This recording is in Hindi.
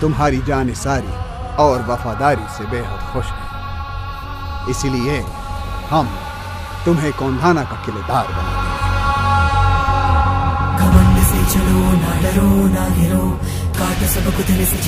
तुम्हारी जान सारी, और वफादारी से बेहद खुश हैं। इसलिए हम तुम्हें कौंधाना का किलेदार बनाते घमंड से चलो, ना डरो, ना घिरो, काट सब कुछ से